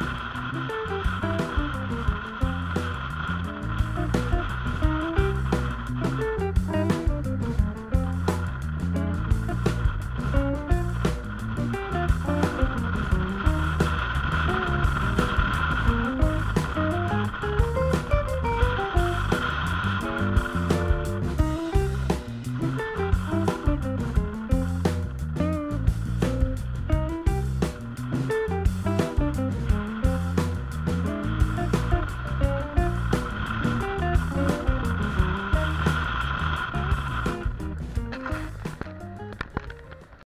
Yeah.